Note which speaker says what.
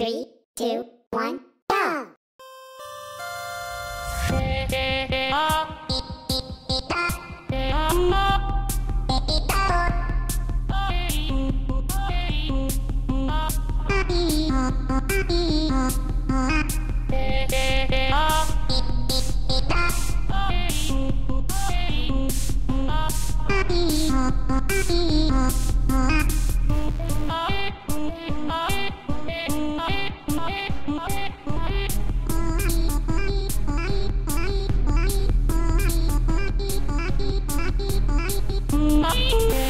Speaker 1: Three, two, one, yeah.